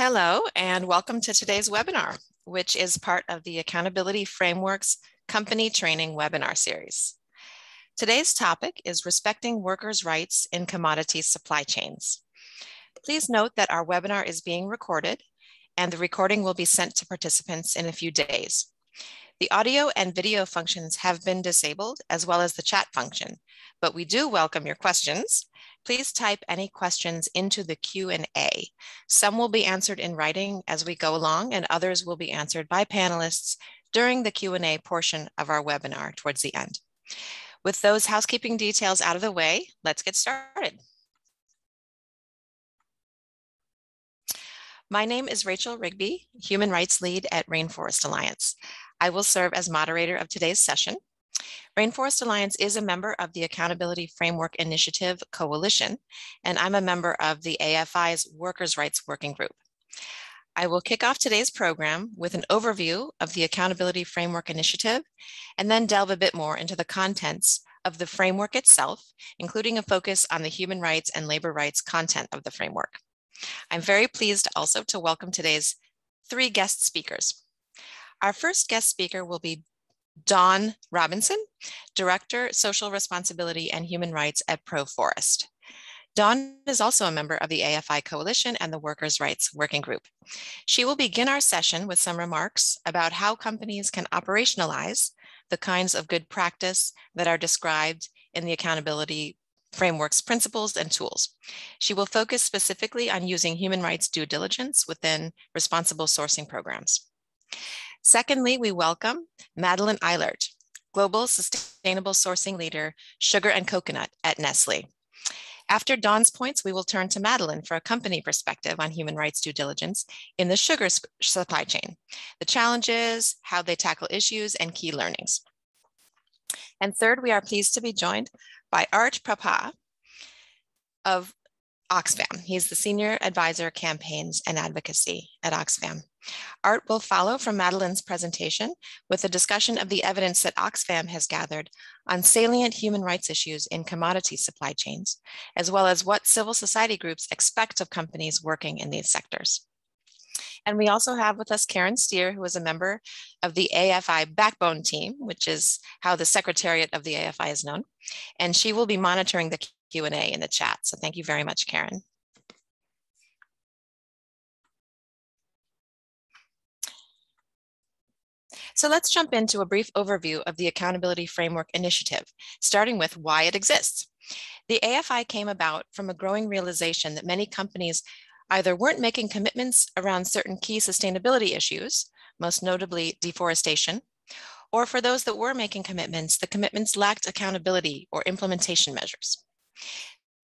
Hello, and welcome to today's webinar, which is part of the Accountability Frameworks Company Training webinar series. Today's topic is respecting workers' rights in commodity supply chains. Please note that our webinar is being recorded and the recording will be sent to participants in a few days. The audio and video functions have been disabled as well as the chat function, but we do welcome your questions Please type any questions into the Q&A. Some will be answered in writing as we go along and others will be answered by panelists during the Q&A portion of our webinar towards the end. With those housekeeping details out of the way, let's get started. My name is Rachel Rigby, Human Rights Lead at Rainforest Alliance. I will serve as moderator of today's session. Rainforest Alliance is a member of the Accountability Framework Initiative Coalition, and I'm a member of the AFI's Workers' Rights Working Group. I will kick off today's program with an overview of the Accountability Framework Initiative, and then delve a bit more into the contents of the framework itself, including a focus on the human rights and labor rights content of the framework. I'm very pleased also to welcome today's three guest speakers. Our first guest speaker will be Dawn Robinson, Director, Social Responsibility and Human Rights at ProForest. Dawn is also a member of the AFI Coalition and the Workers' Rights Working Group. She will begin our session with some remarks about how companies can operationalize the kinds of good practice that are described in the accountability framework's principles and tools. She will focus specifically on using human rights due diligence within responsible sourcing programs. Secondly, we welcome Madeleine Eilert, Global Sustainable Sourcing Leader, Sugar and Coconut at Nestle. After Dawn's points, we will turn to Madeleine for a company perspective on human rights due diligence in the sugar supply chain, the challenges, how they tackle issues, and key learnings. And third, we are pleased to be joined by Art Prapha of Oxfam. He's the Senior Advisor Campaigns and Advocacy at Oxfam. Art will follow from Madeleine's presentation with a discussion of the evidence that Oxfam has gathered on salient human rights issues in commodity supply chains, as well as what civil society groups expect of companies working in these sectors. And we also have with us Karen Steer, who is a member of the AFI Backbone team, which is how the Secretariat of the AFI is known. And she will be monitoring the Q&A in the chat. So thank you very much, Karen. So let's jump into a brief overview of the Accountability Framework Initiative, starting with why it exists. The AFI came about from a growing realization that many companies either weren't making commitments around certain key sustainability issues, most notably deforestation, or for those that were making commitments, the commitments lacked accountability or implementation measures.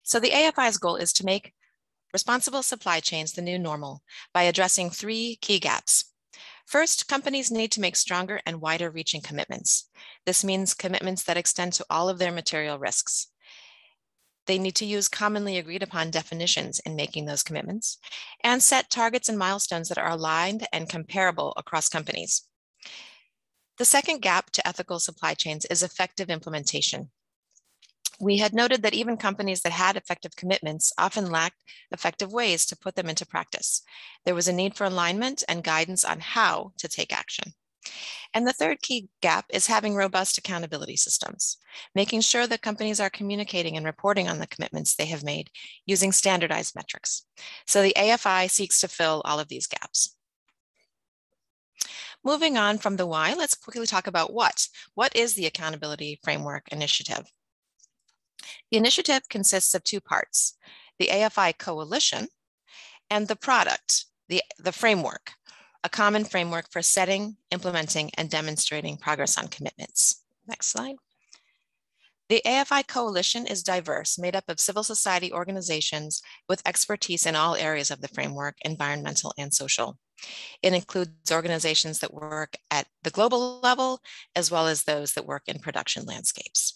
So the AFI's goal is to make responsible supply chains the new normal by addressing three key gaps. First, companies need to make stronger and wider reaching commitments. This means commitments that extend to all of their material risks. They need to use commonly agreed upon definitions in making those commitments and set targets and milestones that are aligned and comparable across companies. The second gap to ethical supply chains is effective implementation we had noted that even companies that had effective commitments often lacked effective ways to put them into practice. There was a need for alignment and guidance on how to take action. And the third key gap is having robust accountability systems, making sure that companies are communicating and reporting on the commitments they have made using standardized metrics. So the AFI seeks to fill all of these gaps. Moving on from the why, let's quickly talk about what. What is the Accountability Framework Initiative? The initiative consists of two parts, the AFI coalition and the product, the, the framework, a common framework for setting, implementing, and demonstrating progress on commitments. Next slide. The AFI coalition is diverse, made up of civil society organizations with expertise in all areas of the framework, environmental and social. It includes organizations that work at the global level, as well as those that work in production landscapes.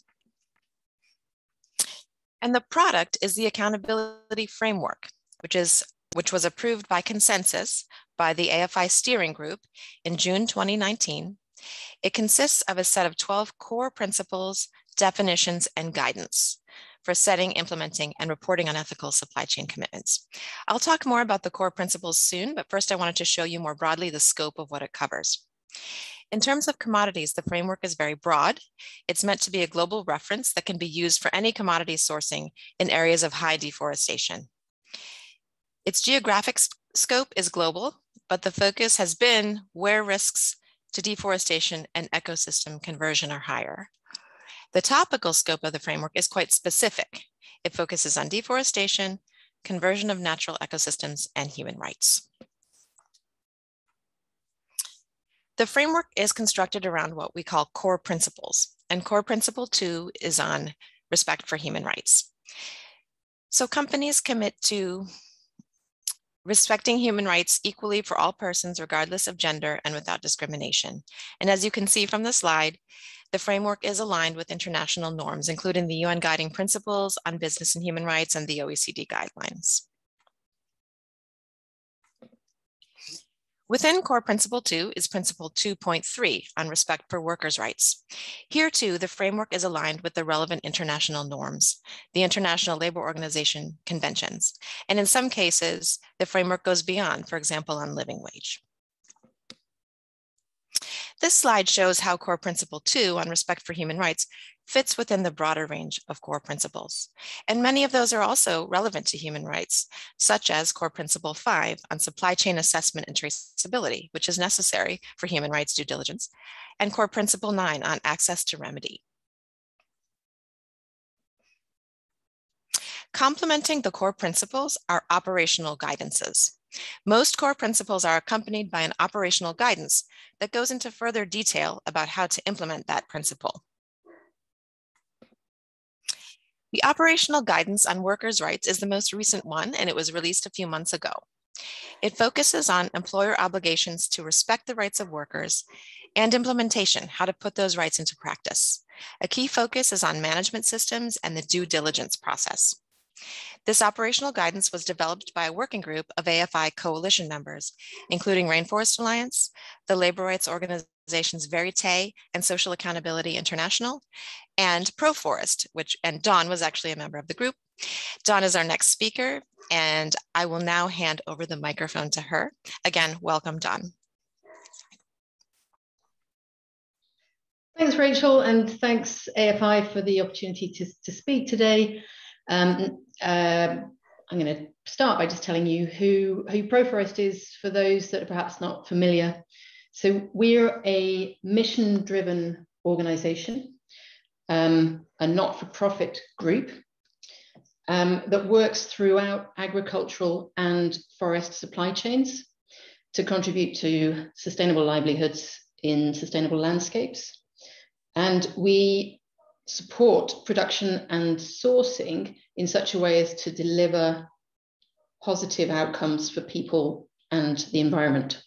And the product is the accountability framework, which is which was approved by consensus by the AFI steering group in June 2019. It consists of a set of 12 core principles, definitions, and guidance for setting, implementing, and reporting on ethical supply chain commitments. I'll talk more about the core principles soon, but first I wanted to show you more broadly the scope of what it covers. In terms of commodities, the framework is very broad. It's meant to be a global reference that can be used for any commodity sourcing in areas of high deforestation. Its geographic scope is global, but the focus has been where risks to deforestation and ecosystem conversion are higher. The topical scope of the framework is quite specific. It focuses on deforestation, conversion of natural ecosystems, and human rights. The framework is constructed around what we call core principles, and core principle two is on respect for human rights. So companies commit to respecting human rights equally for all persons, regardless of gender and without discrimination. And as you can see from the slide, the framework is aligned with international norms, including the UN Guiding Principles on Business and Human Rights and the OECD guidelines. Within core principle two is principle 2.3 on respect for workers' rights. Here too, the framework is aligned with the relevant international norms, the International Labor Organization conventions. And in some cases, the framework goes beyond, for example, on living wage. This slide shows how core principle two on respect for human rights fits within the broader range of core principles. And many of those are also relevant to human rights, such as core principle five on supply chain assessment and traceability, which is necessary for human rights due diligence, and core principle nine on access to remedy. Complementing the core principles are operational guidances. Most core principles are accompanied by an operational guidance that goes into further detail about how to implement that principle. The operational guidance on workers' rights is the most recent one, and it was released a few months ago. It focuses on employer obligations to respect the rights of workers and implementation, how to put those rights into practice. A key focus is on management systems and the due diligence process. This operational guidance was developed by a working group of AFI coalition members, including Rainforest Alliance, the labor rights organizations Verite and Social Accountability International, and ProForest, which, and Dawn was actually a member of the group. Dawn is our next speaker, and I will now hand over the microphone to her. Again, welcome, Dawn. Thanks, Rachel, and thanks AFI for the opportunity to, to speak today. Um, uh, I'm going to start by just telling you who, who ProForest is for those that are perhaps not familiar. So we're a mission-driven organization, um, a not-for-profit group um, that works throughout agricultural and forest supply chains to contribute to sustainable livelihoods in sustainable landscapes. And we support production and sourcing in such a way as to deliver positive outcomes for people and the environment.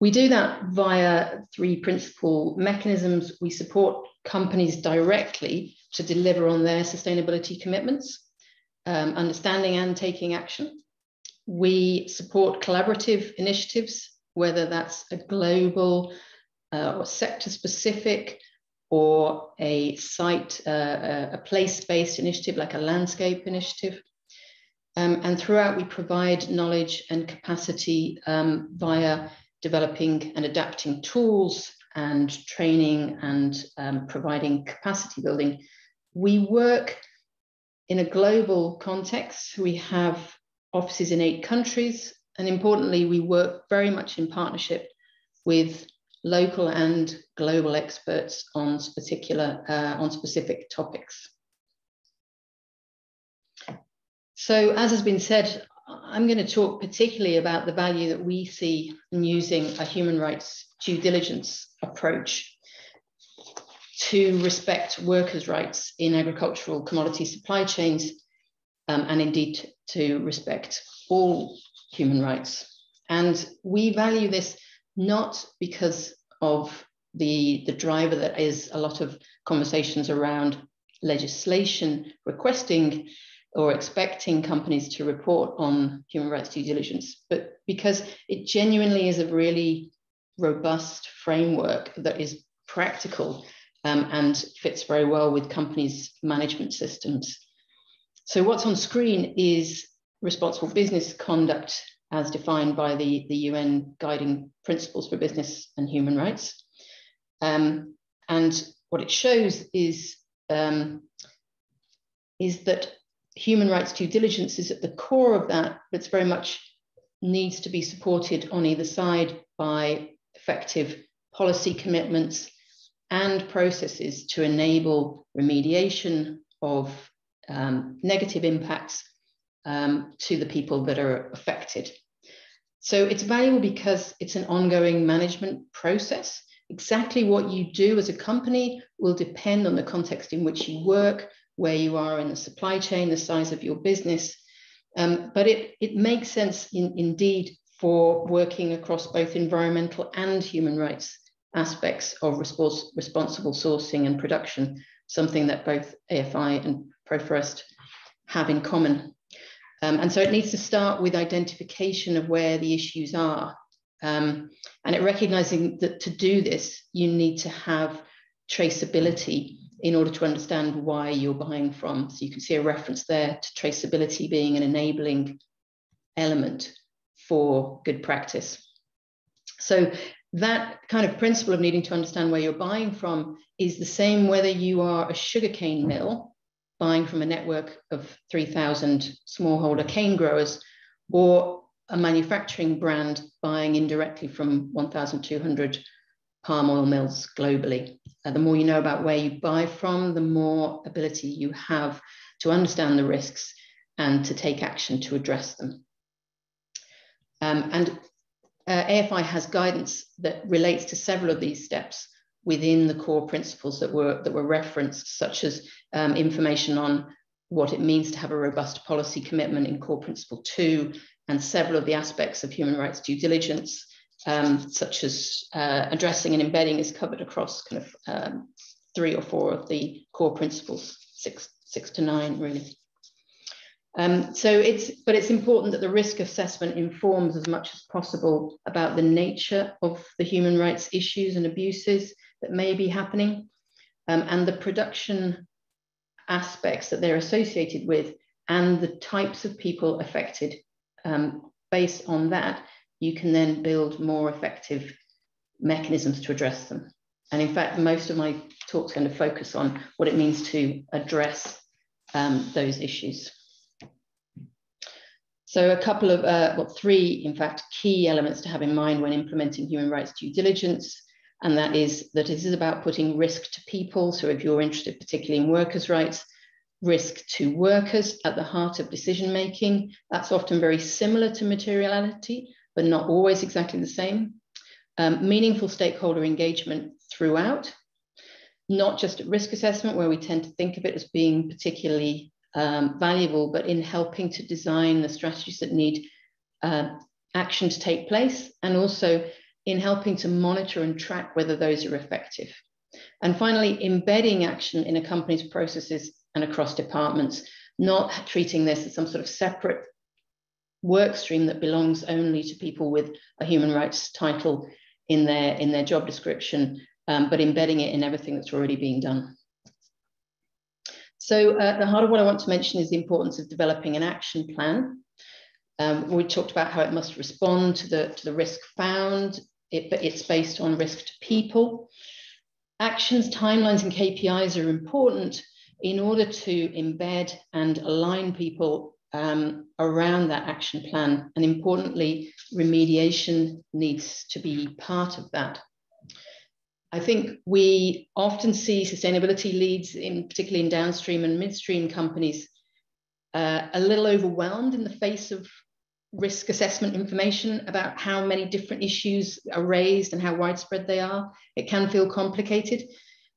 We do that via three principal mechanisms. We support companies directly to deliver on their sustainability commitments, um, understanding and taking action. We support collaborative initiatives, whether that's a global uh, or sector specific or a site, uh, a place-based initiative like a landscape initiative. Um, and throughout, we provide knowledge and capacity um, via developing and adapting tools and training and um, providing capacity building. We work in a global context. We have offices in eight countries, and importantly, we work very much in partnership with local and global experts on particular uh, on specific topics. So as has been said, I'm going to talk particularly about the value that we see in using a human rights due diligence approach to respect workers' rights in agricultural commodity supply chains um, and indeed to respect all human rights. And we value this not because of the, the driver that is a lot of conversations around legislation requesting or expecting companies to report on human rights due diligence, but because it genuinely is a really robust framework that is practical um, and fits very well with companies' management systems. So what's on screen is responsible business conduct as defined by the, the UN guiding principles for business and human rights. Um, and what it shows is, um, is that human rights due diligence is at the core of that, but it's very much needs to be supported on either side by effective policy commitments and processes to enable remediation of um, negative impacts um, to the people that are affected. So it's valuable because it's an ongoing management process. Exactly what you do as a company will depend on the context in which you work, where you are in the supply chain, the size of your business. Um, but it, it makes sense in, indeed for working across both environmental and human rights aspects of respons responsible sourcing and production, something that both AFI and Proforest have in common. Um, and so it needs to start with identification of where the issues are. Um, and it recognizing that to do this, you need to have traceability in order to understand why you're buying from. So you can see a reference there to traceability being an enabling element for good practice. So that kind of principle of needing to understand where you're buying from is the same whether you are a sugarcane mill buying from a network of 3,000 smallholder cane growers or a manufacturing brand buying indirectly from 1,200 palm oil mills globally. Uh, the more you know about where you buy from, the more ability you have to understand the risks and to take action to address them. Um, and uh, AFI has guidance that relates to several of these steps within the core principles that were that were referenced, such as um, information on what it means to have a robust policy commitment in core principle two, and several of the aspects of human rights due diligence, um, such as uh, addressing and embedding is covered across kind of um, three or four of the core principles, six, six to nine really. Um, so it's, but it's important that the risk assessment informs as much as possible about the nature of the human rights issues and abuses that may be happening um, and the production aspects that they're associated with and the types of people affected. Um, based on that, you can then build more effective mechanisms to address them. And in fact, most of my talk's going to focus on what it means to address um, those issues. So a couple of, uh, well, three, in fact, key elements to have in mind when implementing human rights due diligence and that is that this is about putting risk to people. So if you're interested particularly in workers' rights, risk to workers at the heart of decision making. That's often very similar to materiality, but not always exactly the same. Um, meaningful stakeholder engagement throughout, not just at risk assessment, where we tend to think of it as being particularly um, valuable, but in helping to design the strategies that need uh, action to take place, and also in helping to monitor and track whether those are effective. And finally, embedding action in a company's processes and across departments, not treating this as some sort of separate work stream that belongs only to people with a human rights title in their, in their job description, um, but embedding it in everything that's already being done. So uh, the heart of what I want to mention is the importance of developing an action plan. Um, we talked about how it must respond to the, to the risk found, it, but it's based on risk to people. Actions, timelines, and KPIs are important in order to embed and align people um, around that action plan. And importantly, remediation needs to be part of that. I think we often see sustainability leads, in particularly in downstream and midstream companies, uh, a little overwhelmed in the face of risk assessment information about how many different issues are raised and how widespread they are. It can feel complicated.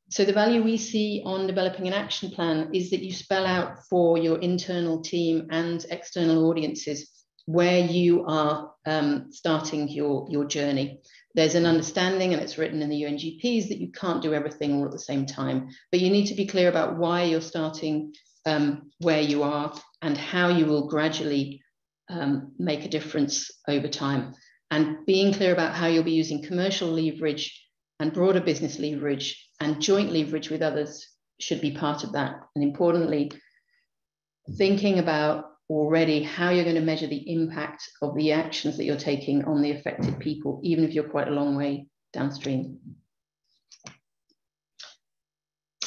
So the value we see on developing an action plan is that you spell out for your internal team and external audiences where you are um, starting your, your journey. There's an understanding, and it's written in the UNGPs, that you can't do everything all at the same time, but you need to be clear about why you're starting um, where you are and how you will gradually um, make a difference over time. And being clear about how you'll be using commercial leverage and broader business leverage and joint leverage with others should be part of that. And importantly, thinking about already how you're going to measure the impact of the actions that you're taking on the affected people, even if you're quite a long way downstream.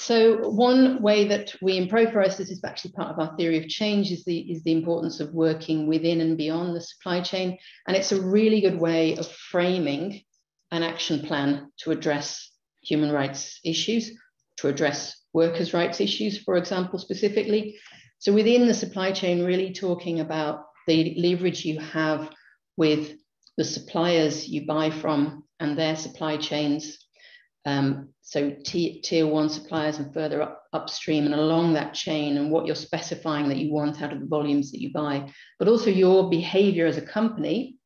So one way that we improve this is actually part of our theory of change, is the, is the importance of working within and beyond the supply chain. And it's a really good way of framing an action plan to address human rights issues, to address workers' rights issues, for example, specifically. So within the supply chain, really talking about the leverage you have with the suppliers you buy from and their supply chains, um, so tier one suppliers and further up, upstream and along that chain and what you're specifying that you want out of the volumes that you buy, but also your behavior as a company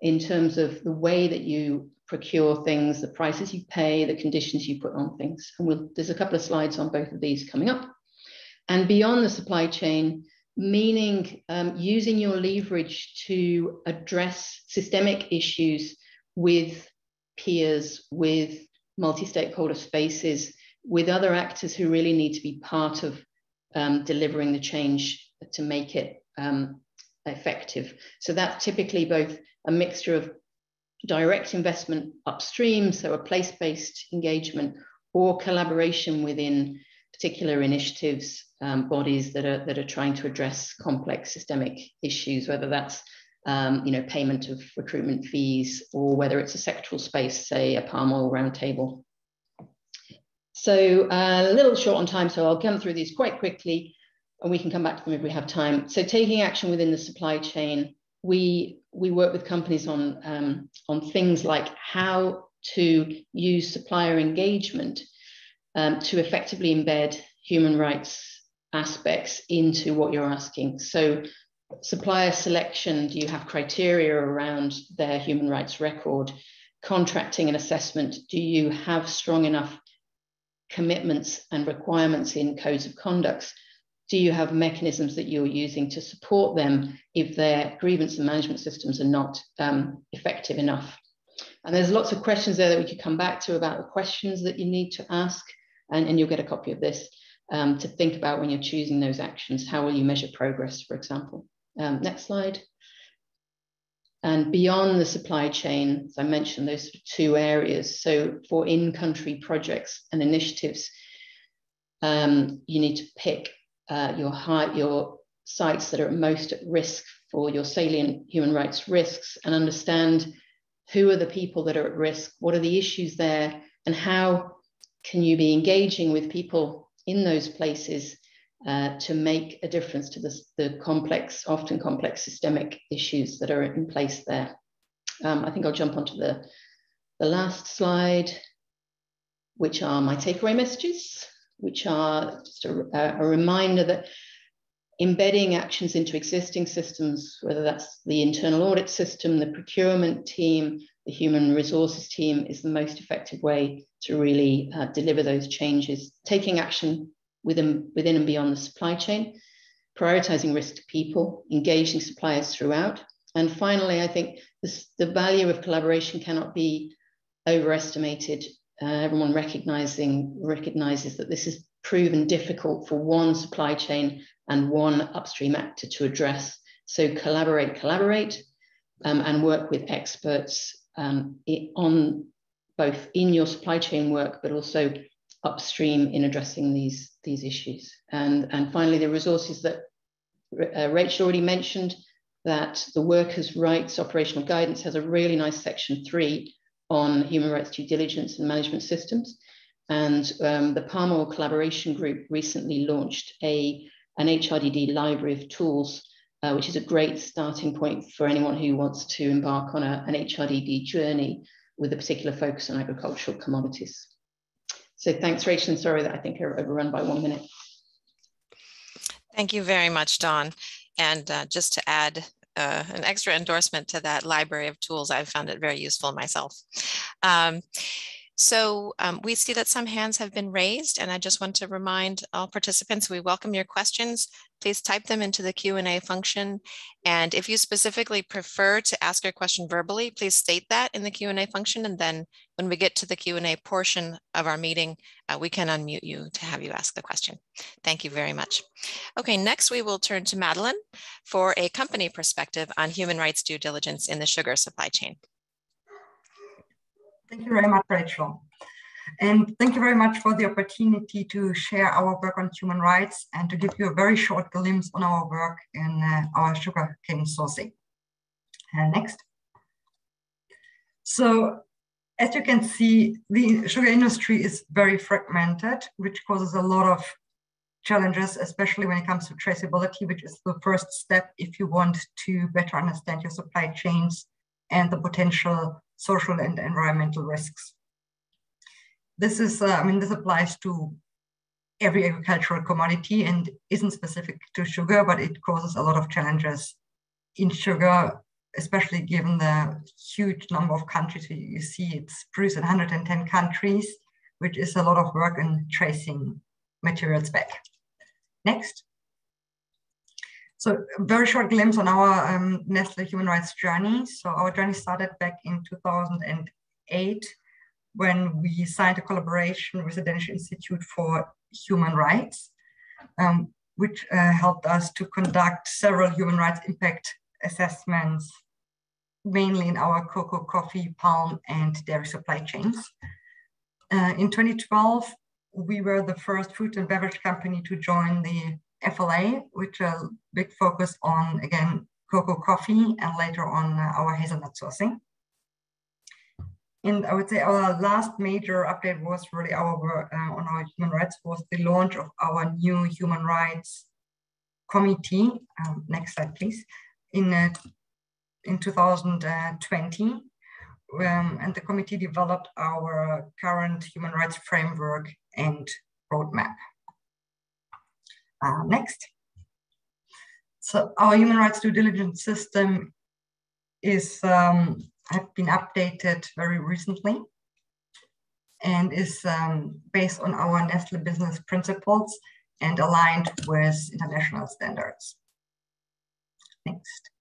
in terms of the way that you procure things, the prices you pay, the conditions you put on things. And we'll, there's a couple of slides on both of these coming up. And beyond the supply chain, meaning um, using your leverage to address systemic issues with peers, with multi-stakeholder spaces with other actors who really need to be part of um, delivering the change to make it um, effective. So that's typically both a mixture of direct investment upstream, so a place-based engagement, or collaboration within particular initiatives, um, bodies that are, that are trying to address complex systemic issues, whether that's um, you know, payment of recruitment fees, or whether it's a sectoral space, say a palm oil roundtable. So uh, a little short on time, so I'll come through these quite quickly, and we can come back to them if we have time. So taking action within the supply chain, we we work with companies on um, on things like how to use supplier engagement um, to effectively embed human rights aspects into what you're asking. So supplier selection, do you have criteria around their human rights record? Contracting and assessment, do you have strong enough commitments and requirements in codes of conduct? Do you have mechanisms that you're using to support them if their grievance and management systems are not um, effective enough? And there's lots of questions there that we could come back to about the questions that you need to ask, and, and you'll get a copy of this um, to think about when you're choosing those actions. How will you measure progress, for example? Um, next slide. And beyond the supply chain, as I mentioned, those two areas. So for in-country projects and initiatives, um, you need to pick uh, your, high, your sites that are most at risk for your salient human rights risks and understand who are the people that are at risk, what are the issues there, and how can you be engaging with people in those places uh, to make a difference to the, the, complex, often complex systemic issues that are in place there. Um, I think I'll jump onto the, the last slide, which are my takeaway messages, which are just a, a reminder that embedding actions into existing systems, whether that's the internal audit system, the procurement team, the human resources team, is the most effective way to really uh, deliver those changes. Taking action within, within and beyond the supply chain, prioritizing risk to people, engaging suppliers throughout. And finally, I think this, the value of collaboration cannot be overestimated. Uh, everyone recognizing recognizes that this is proven difficult for one supply chain and one upstream actor to address. So collaborate, collaborate, um, and work with experts um, on both in your supply chain work, but also upstream in addressing these, these issues. And, and finally, the resources that uh, Rachel already mentioned, that the workers' rights operational guidance has a really nice section three on human rights due diligence and management systems. And um, the Palm Oil Collaboration Group recently launched a, an HRDD library of tools, uh, which is a great starting point for anyone who wants to embark on a, an HRDD journey with a particular focus on agricultural commodities. So thanks, Rachel, and sorry that I think I overrun by one minute. Thank you very much, Dawn. And uh, just to add uh, an extra endorsement to that library of tools, I've found it very useful myself. Um, so um, we see that some hands have been raised and I just want to remind all participants, we welcome your questions. Please type them into the Q&A function. And if you specifically prefer to ask your question verbally, please state that in the Q&A function. And then when we get to the Q&A portion of our meeting, uh, we can unmute you to have you ask the question. Thank you very much. Okay, next we will turn to Madeleine for a company perspective on human rights due diligence in the sugar supply chain. Thank you very much, Rachel. And thank you very much for the opportunity to share our work on human rights and to give you a very short glimpse on our work in uh, our sugarcane sourcing. Uh, next. So as you can see, the sugar industry is very fragmented, which causes a lot of challenges, especially when it comes to traceability, which is the first step if you want to better understand your supply chains and the potential social and environmental risks. This is, uh, I mean, this applies to every agricultural commodity and isn't specific to sugar, but it causes a lot of challenges in sugar, especially given the huge number of countries you see it's produced in 110 countries, which is a lot of work in tracing materials back. Next. So a very short glimpse on our um, Nestle human rights journey. So our journey started back in 2008 when we signed a collaboration with the Danish Institute for Human Rights, um, which uh, helped us to conduct several human rights impact assessments, mainly in our cocoa, coffee, palm, and dairy supply chains. Uh, in 2012, we were the first food and beverage company to join the FLA, which a big focus on, again, cocoa, coffee, and later on uh, our hazelnut sourcing. And I would say our last major update was really our work uh, on our human rights was the launch of our new human rights committee. Um, next slide, please. In uh, in 2020, um, and the committee developed our current human rights framework and roadmap. Uh, next. So our human rights due diligence system is um, have been updated very recently and is um, based on our Nestle business principles and aligned with international standards. Next.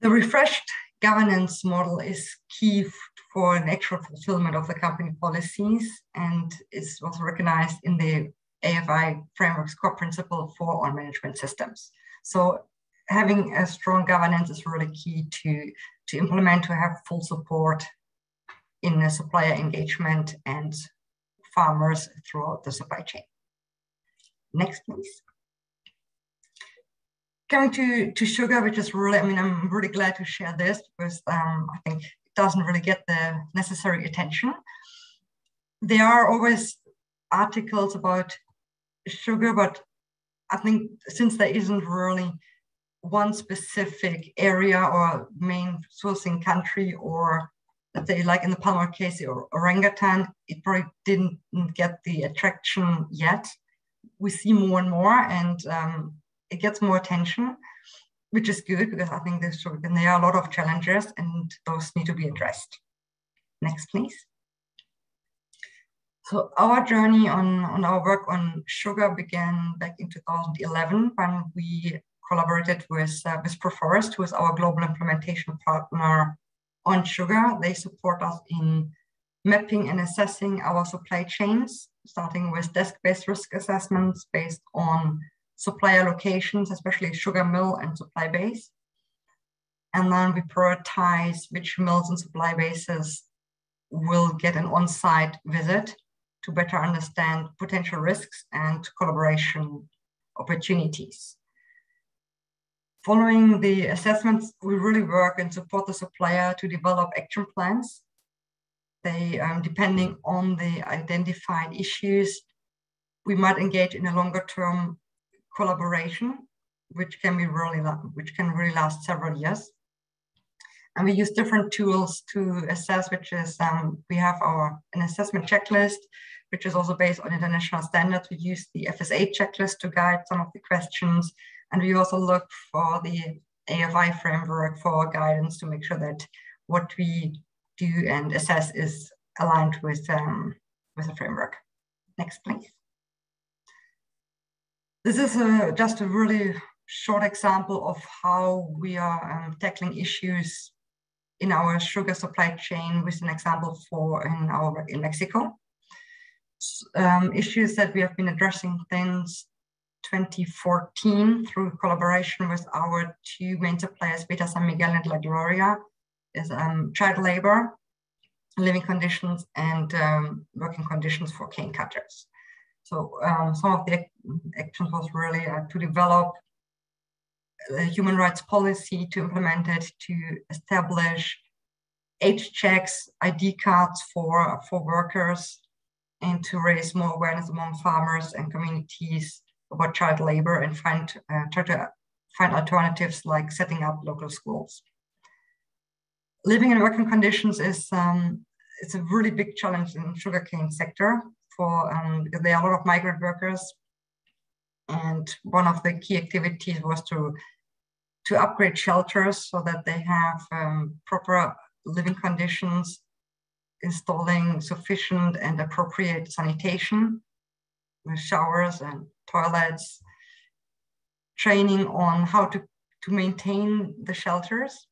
The refreshed governance model is key for an actual fulfillment of the company policies and is also recognized in the AFI framework's core principle for all management systems. So having a strong governance is really key to to implement to have full support in the supplier engagement and farmers throughout the supply chain. Next, please. Coming to, to sugar, which is really, I mean, I'm really glad to share this because um, I think it doesn't really get the necessary attention. There are always articles about sugar, but I think since there isn't really one specific area or main sourcing country or let's say like in the Palmer case or orangutan, it probably didn't get the attraction yet. We see more and more and um, it gets more attention, which is good because I think there's there are a lot of challenges and those need to be addressed. Next, please. So our journey on, on our work on sugar began back in 2011 when we collaborated with, uh, with Proforest, who is our global implementation partner on sugar. They support us in mapping and assessing our supply chains, starting with desk-based risk assessments based on supplier locations, especially sugar mill and supply base. And then we prioritize which mills and supply bases will get an on-site visit to better understand potential risks and collaboration opportunities. Following the assessments, we really work and support the supplier to develop action plans. They, um, depending on the identified issues, we might engage in a longer term collaboration, which can be really, which can really last several years. And we use different tools to assess, which is um, we have our an assessment checklist, which is also based on international standards. We use the FSA checklist to guide some of the questions. And we also look for the AFI framework for guidance to make sure that what we do and assess is aligned with, um, with the framework. Next, please. This is a, just a really short example of how we are um, tackling issues in our sugar supply chain with an example for in our in Mexico. Um, issues that we have been addressing since 2014 through collaboration with our two main suppliers, Beta San Miguel and La Gloria, is um, child labor, living conditions, and um, working conditions for cane cutters. So um, some of the actions was really uh, to develop a human rights policy, to implement it, to establish age checks, ID cards for, for workers, and to raise more awareness among farmers and communities about child labor and find uh, try to find alternatives like setting up local schools. Living in working conditions is um, it's a really big challenge in sugarcane sector for um, because there are a lot of migrant workers, and one of the key activities was to to upgrade shelters so that they have um, proper living conditions, installing sufficient and appropriate sanitation showers and toilets, training on how to, to maintain the shelters.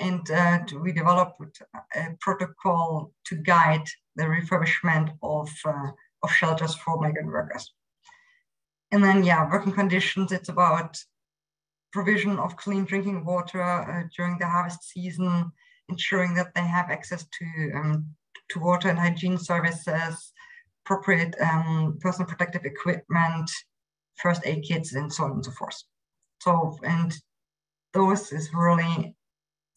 And uh, we developed a protocol to guide the refurbishment of, uh, of shelters for migrant workers. And then, yeah, working conditions, it's about provision of clean drinking water uh, during the harvest season, ensuring that they have access to, um, to water and hygiene services, appropriate um, personal protective equipment, first aid kits, and so on and so forth. So, and those is really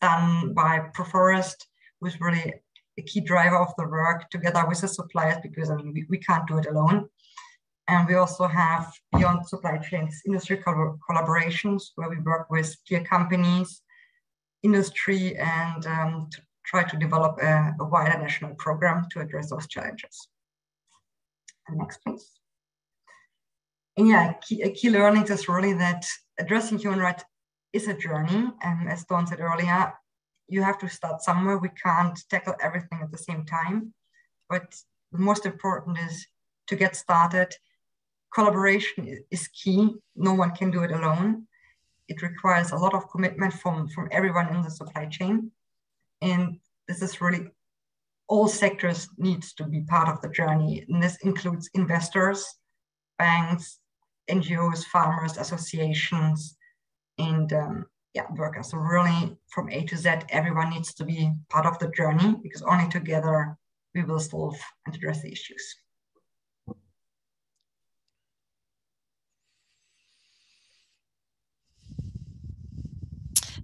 done by Proforest, who's really a key driver of the work together with the suppliers, because I mean, we, we can't do it alone. And we also have beyond supply chains industry collaborations where we work with peer companies, industry, and um, to try to develop a, a wider national program to address those challenges. Next, please. And yeah, key, key learnings is really that addressing human rights is a journey. And as Dawn said earlier, you have to start somewhere. We can't tackle everything at the same time. But the most important is to get started. Collaboration is key. No one can do it alone. It requires a lot of commitment from, from everyone in the supply chain. And this is really all sectors needs to be part of the journey. And this includes investors, banks, NGOs, farmers, associations, and um, yeah, workers. So really from A to Z, everyone needs to be part of the journey because only together we will solve and address the issues.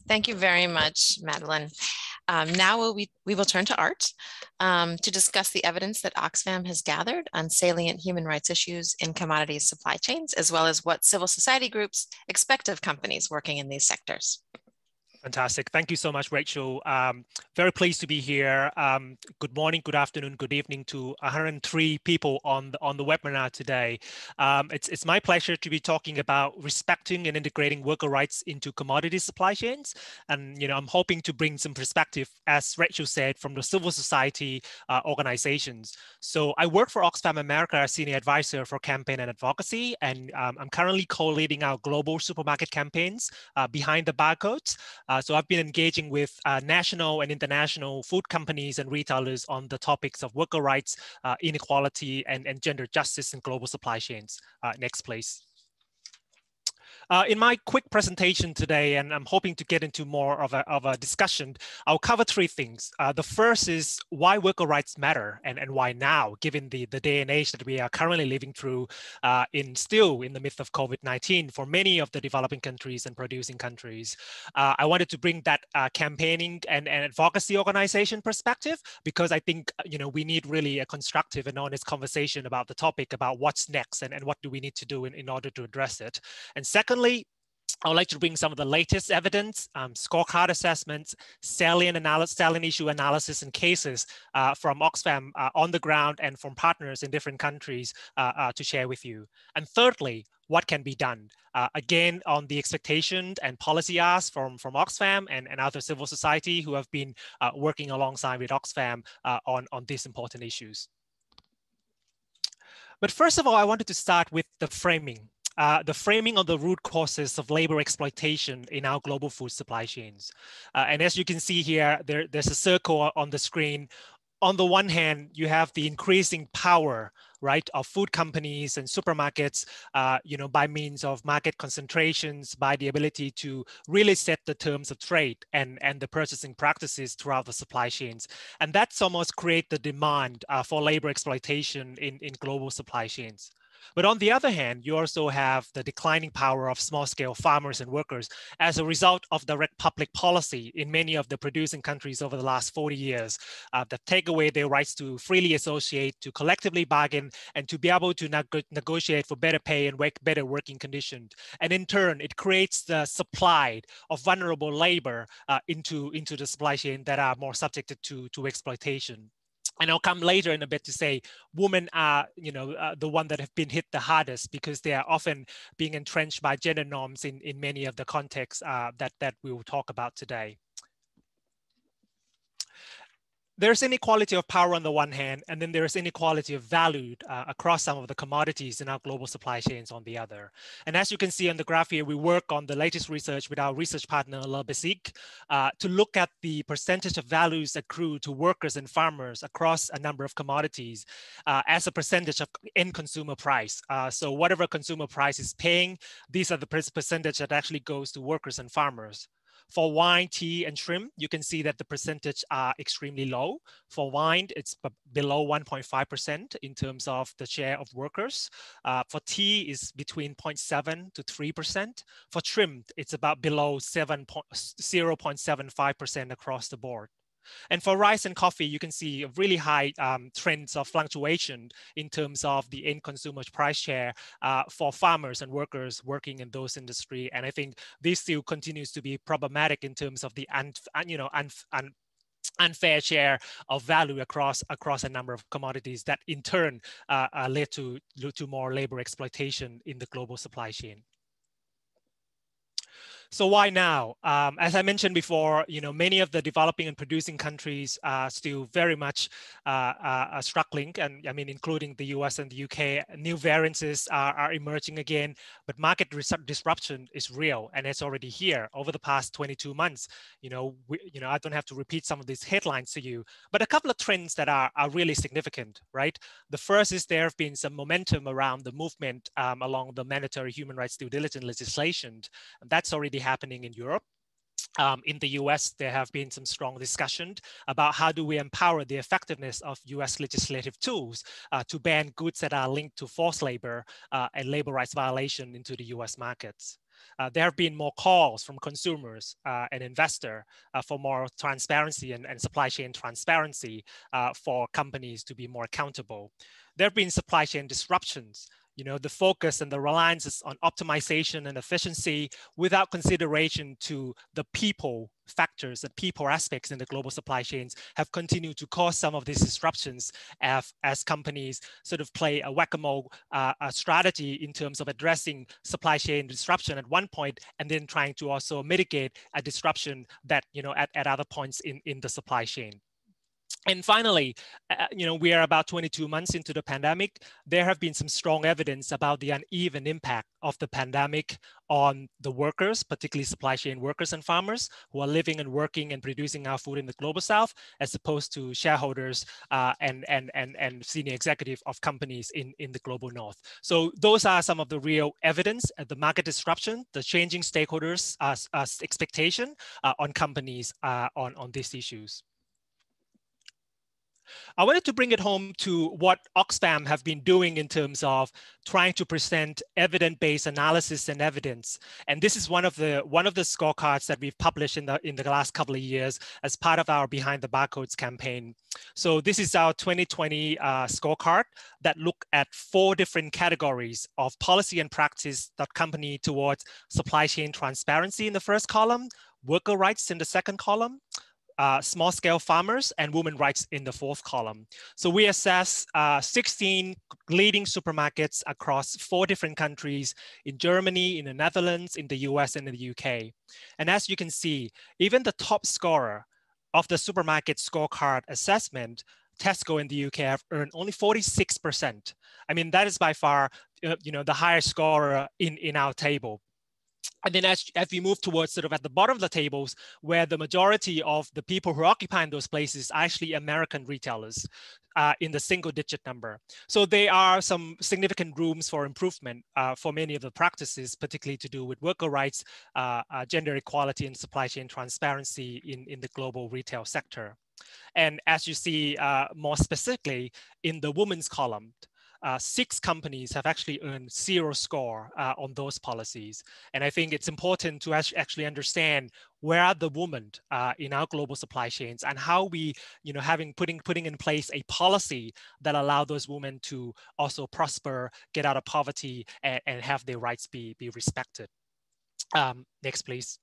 Thank you very much, Madeleine. Um, now we'll, we, we will turn to Art um, to discuss the evidence that Oxfam has gathered on salient human rights issues in commodities supply chains, as well as what civil society groups expect of companies working in these sectors. Fantastic. Thank you so much, Rachel. Um, very pleased to be here. Um, good morning, good afternoon, good evening to 103 people on the, on the webinar today. Um, it's, it's my pleasure to be talking about respecting and integrating worker rights into commodity supply chains. And, you know, I'm hoping to bring some perspective, as Rachel said, from the civil society uh, organizations. So I work for Oxfam America as senior advisor for campaign and advocacy, and um, I'm currently co-leading our global supermarket campaigns uh, behind the barcodes. Uh, so I've been engaging with uh, national and international food companies and retailers on the topics of worker rights, uh, inequality, and, and gender justice in global supply chains. Uh, next, please. Uh, in my quick presentation today, and I'm hoping to get into more of a, of a discussion, I'll cover three things. Uh, the first is why worker rights matter and, and why now, given the, the day and age that we are currently living through uh, in still in the midst of COVID-19 for many of the developing countries and producing countries. Uh, I wanted to bring that uh, campaigning and, and advocacy organization perspective because I think, you know, we need really a constructive and honest conversation about the topic about what's next and, and what do we need to do in, in order to address it. And second, Secondly, I would like to bring some of the latest evidence, um, scorecard assessments, salient, analysis, salient issue analysis and cases uh, from Oxfam uh, on the ground and from partners in different countries uh, uh to share with you. And thirdly, what can be done? Uh, again, on the expectations and policy asks from, from Oxfam and, and other civil society who have been uh, working alongside with Oxfam on, on these important issues. But first of all, I wanted to start with the framing uh, the framing of the root causes of labor exploitation in our global food supply chains. Uh, and as you can see here, there, there's a circle on the screen. On the one hand, you have the increasing power right, of food companies and supermarkets, uh, you know, by means of market concentrations, by the ability to really set the terms of trade and, and the purchasing practices throughout the supply chains. And that's almost create the demand uh, for labor exploitation in, in global supply chains. But on the other hand, you also have the declining power of small scale farmers and workers as a result of direct public policy in many of the producing countries over the last 40 years uh, that take away their rights to freely associate, to collectively bargain, and to be able to neg negotiate for better pay and work, better working conditions. And in turn, it creates the supply of vulnerable labor uh, into, into the supply chain that are more subjected to, to exploitation and I'll come later in a bit to say women are, you know, uh, the one that have been hit the hardest because they are often being entrenched by gender norms in, in many of the contexts uh, that, that we will talk about today there's inequality of power on the one hand, and then there's inequality of value uh, across some of the commodities in our global supply chains on the other. And as you can see on the graph here, we work on the latest research with our research partner, Le BASIC, uh, to look at the percentage of values accrued to workers and farmers across a number of commodities uh, as a percentage of end consumer price. Uh, so whatever consumer price is paying, these are the percentage that actually goes to workers and farmers. For wine, tea, and shrimp, you can see that the percentage are extremely low. For wine, it's below 1.5% in terms of the share of workers. Uh, for tea is between 0.7 to 3%. For shrimp, it's about below 7 0.75% across the board. And for rice and coffee, you can see really high um, trends of fluctuation in terms of the end consumer price share uh, for farmers and workers working in those industry. And I think this still continues to be problematic in terms of the un, you know un, un, unfair share of value across across a number of commodities that in turn uh, uh, led to to more labor exploitation in the global supply chain. So why now? Um, as I mentioned before, you know, many of the developing and producing countries are still very much uh, uh, struggling, and I mean, including the U.S. and the UK. New variances are, are emerging again, but market disruption is real, and it's already here over the past 22 months. You know, we, you know, I don't have to repeat some of these headlines to you, but a couple of trends that are, are really significant, right? The first is there have been some momentum around the movement um, along the mandatory human rights due diligence legislation. That's already happening in Europe. Um, in the US, there have been some strong discussion about how do we empower the effectiveness of US legislative tools uh, to ban goods that are linked to forced labor uh, and labor rights violation into the US markets. Uh, there have been more calls from consumers uh, and investor uh, for more transparency and, and, supply chain transparency uh, for companies to be more accountable. There have been supply chain disruptions you know, the focus and the reliance is on optimization and efficiency without consideration to the people factors and people aspects in the global supply chains have continued to cause some of these disruptions as, as companies sort of play a whack-a-mole uh, a strategy in terms of addressing supply chain disruption at one point and then trying to also mitigate a disruption that, you know, at, at other points in, in the supply chain. And finally, uh, you know, we are about 22 months into the pandemic. There have been some strong evidence about the uneven impact of the pandemic on the workers, particularly supply chain workers and farmers who are living and working and producing our food in the global south, as opposed to shareholders uh, and, and, and, and senior executive of companies in, in the global north. So those are some of the real evidence, uh, the market disruption, the changing stakeholders' uh, uh expectation uh, on companies uh, on, on these issues. I wanted to bring it home to what Oxfam have been doing in terms of trying to present evidence-based analysis and evidence. And this is one of the one of the scorecards that we've published in the in the last couple of years as part of our Behind the Barcodes campaign. So this is our 2020 uh, scorecard that look at four different categories of policy and practice that company towards supply chain transparency in the first column, worker rights in the second column, uh, small scale farmers and women rights in the fourth column. So we assess uh, 16 leading supermarkets across four different countries in Germany, in the Netherlands, in the US, and in the UK. And as you can see, even the top scorer of the supermarket scorecard assessment Tesco in the UK have earned only 46%. I mean, that is by far uh, you know, the highest scorer in, in our table. And then as, as we move towards sort of at the bottom of the tables, where the majority of the people who occupy in those places are actually American retailers uh, in the single digit number. So there are some significant rooms for improvement uh, for many of the practices, particularly to do with worker rights, uh, uh gender equality and supply chain transparency in, in the global retail sector. And as you see uh, more specifically in the women's column, uh, six companies have actually earned zero score uh, on those policies. And I think it's important to actually understand where are the women uh, in our global supply chains and how we, you know, having putting putting in place a policy that allow those women to also prosper, get out of poverty, and, and have their rights be be respected. Um, next, please.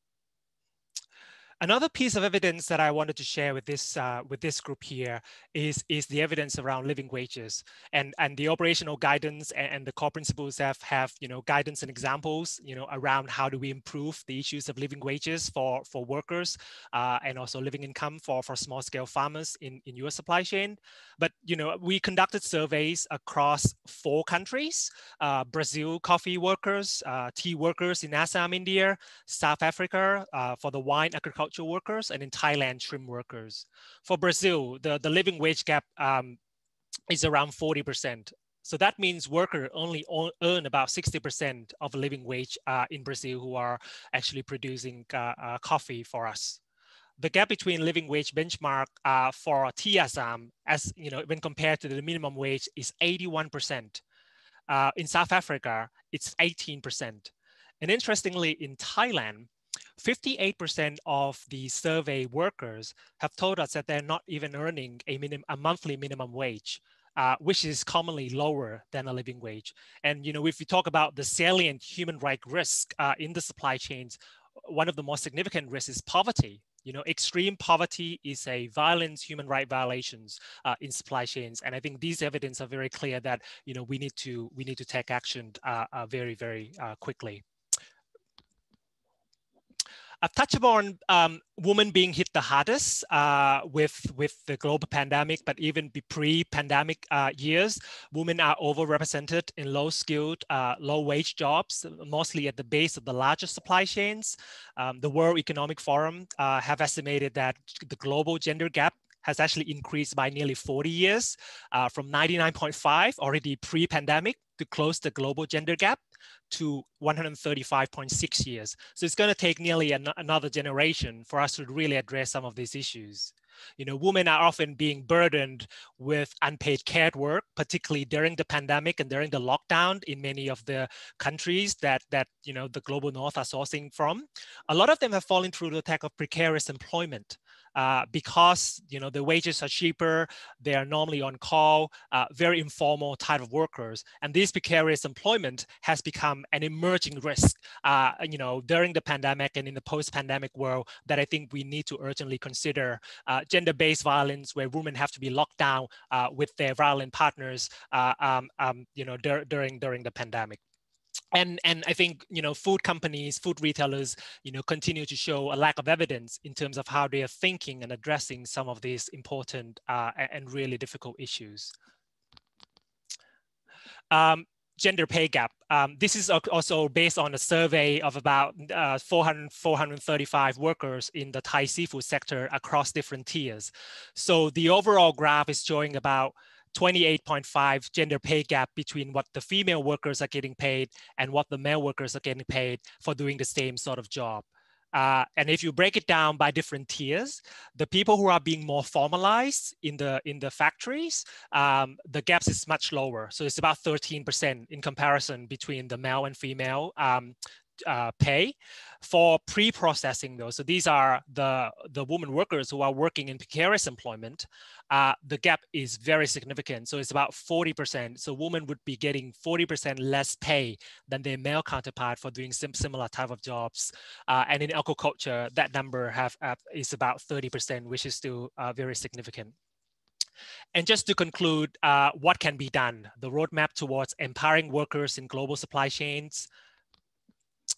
Another piece of evidence that I wanted to share with this uh, with this group here is is the evidence around living wages and and the operational guidance and, and, the core principles have have you know guidance and examples you know around how do we improve the issues of living wages for for workers uh, and also living income for for small scale farmers in in your supply chain. But you know we conducted surveys across four countries: uh, Brazil coffee workers, uh, tea workers in Assam, India, South Africa uh, for the wine agriculture workers and in Thailand, shrimp workers. For Brazil, the, the living wage gap um, is around 40%. So that means workers only earn about 60% of living wage uh, in Brazil who are actually producing uh, uh, coffee for us. The gap between living wage benchmark uh, for TSM, as you know, when compared to the minimum wage, is 81%. Uh, in South Africa, it's 18%. And interestingly, in Thailand, 58% of the survey workers have told us that they're not even earning a, minim, a monthly minimum wage. Uh, which is commonly lower than a living wage. And you know, if you talk about the salient human right risk uh, in the supply chains, one of the most significant risks is poverty. You know, extreme poverty is a violence, human right violations uh, in supply chains, and I think these evidence are very clear that you know we need to we need to take action uh, uh, very very uh, quickly. I've touched upon um, women being hit the hardest uh, with, with the global pandemic, but even pre-pandemic uh, years, women are overrepresented in low-skilled, uh, low-wage jobs, mostly at the base of the largest supply chains. Um, the World Economic Forum uh, have estimated that the global gender gap has actually increased by nearly 40 years uh, from 99.5 already pre-pandemic to close the global gender gap to 135.6 years. So it's going to take nearly an another generation for us to really address some of these issues. You know, women are often being burdened with unpaid care work, particularly during the pandemic and during the lockdown in many of the countries that that you know the global north are sourcing from. A lot of them have fallen through the attack of precarious employment uh, because you know the wages are cheaper, they are normally on call, uh, very informal type of workers, and this precarious employment has become an emerging risk, uh, you know, during the pandemic and in the post-pandemic world that I think we need to urgently consider. Uh, gender-based violence, where women have to be locked down uh, with their violent partners, um, um, you know, dur during during the pandemic and and i think you know food companies food retailers you know continue to show a lack of evidence in terms of how they are thinking and addressing some of these important uh, and really difficult issues um, gender pay gap. Um, this is also based on a survey of about uh, 400, 435 workers in the Thai seafood sector across different tiers. So the overall graph is showing about 28.5 gender pay gap between what the female workers are getting paid and what the male workers are getting paid for doing the same sort of job. Uh, and if you break it down by different tiers, the people who are being more formalized in the in the factories, um, the gaps is much lower. So it's about 13% in comparison between the male and female um, uh, pay for pre-processing those. So these are the, the women workers who are working in precarious employment. Uh, the gap is very significant. So it's about 40%. So women would be getting 40% less pay than their male counterpart for doing sim similar type of jobs. Uh, and in aquaculture, that number have, uh, is about 30%, which is still uh, very significant. And just to conclude, uh, what can be done? The roadmap towards empowering workers in global supply chains,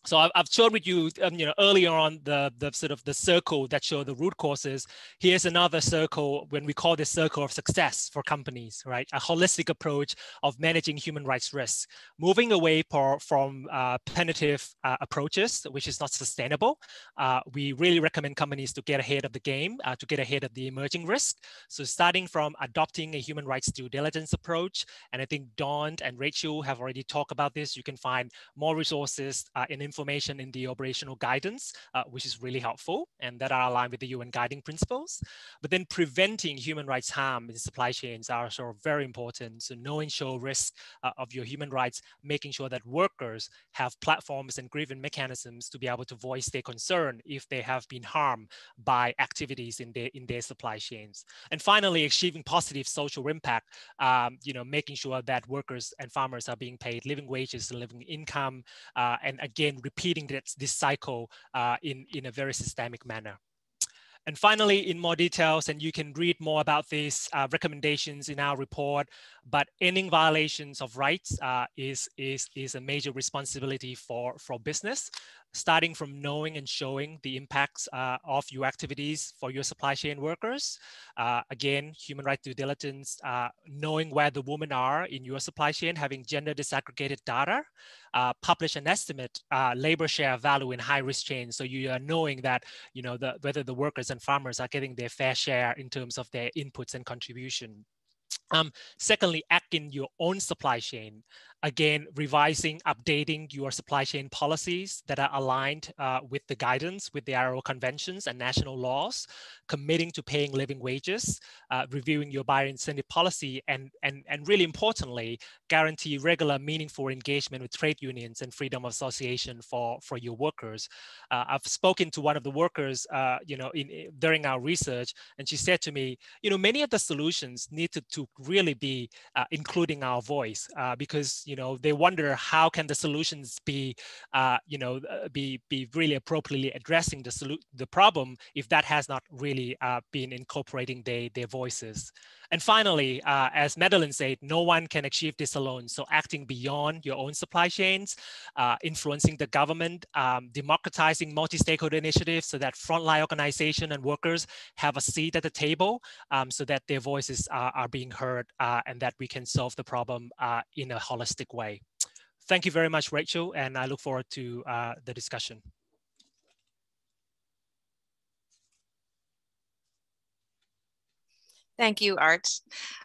so I've, shared with you, um, you know, earlier on the, the sort of the circle that show the root causes. Here's another circle when we call this circle of success for companies, right? A holistic approach of managing human rights risks, moving away for, from uh, punitive uh, approaches, which is not sustainable. Uh, we really recommend companies to get ahead of the game, uh, to get ahead of the emerging risk. So starting from adopting a human rights due diligence approach, and I think Dawn and Rachel have already talked about this. You can find more resources uh, in information in the operational guidance, uh, which is really helpful and that are aligned with the UN guiding principles. But then preventing human rights harm in supply chains are sort of very important. So knowing show risk uh, of your human rights, making sure that workers have platforms and grievance mechanisms to be able to voice their concern if they have been harmed by activities in their in their supply chains. And finally, achieving positive social impact, um, you know, making sure that workers and farmers are being paid living wages and living income, uh, and again, repeating this, this cycle uh, in, in a very systemic manner. And finally, in more details, and you can read more about these uh, recommendations in our report, but ending violations of rights uh, is, is, is a major responsibility for, for business starting from knowing and showing the impacts uh, of your activities for your supply chain workers. Uh, again, human rights due diligence, uh, knowing where the women are in your supply chain, having gender disaggregated data, uh, publish an estimate uh, labor share value in high risk chains. So you are knowing that, you know, the, whether the workers and farmers are getting their fair share in terms of their inputs and contribution. Um, secondly, act in your own supply chain again, revising, updating your supply chain policies that are aligned uh, with the guidance, with the ILO conventions and national laws, committing to paying living wages, uh, reviewing your buyer incentive policy, and, and, and really importantly, guarantee regular meaningful engagement with trade unions and freedom of association for, for your workers. Uh, I've spoken to one of the workers, uh, you know, in, during our research, and she said to me, you know, many of the solutions need to, to really be uh, including our voice uh, because, you know they wonder how can the solutions be uh, you know uh, be be really appropriately addressing the solu- the problem if that has not really uh, been incorporating their their voices and finally, uh, as Madeleine said, no one can achieve this alone. So acting beyond your own supply chains, uh, influencing the government, um, democratizing multi-stakeholder initiatives so that frontline organization and workers have a seat at the table um, so that their voices are, are being heard uh, and that we can solve the problem in a holistic way. Thank you very much, Rachel, and I look forward to uh, the discussion. Thank you, Art.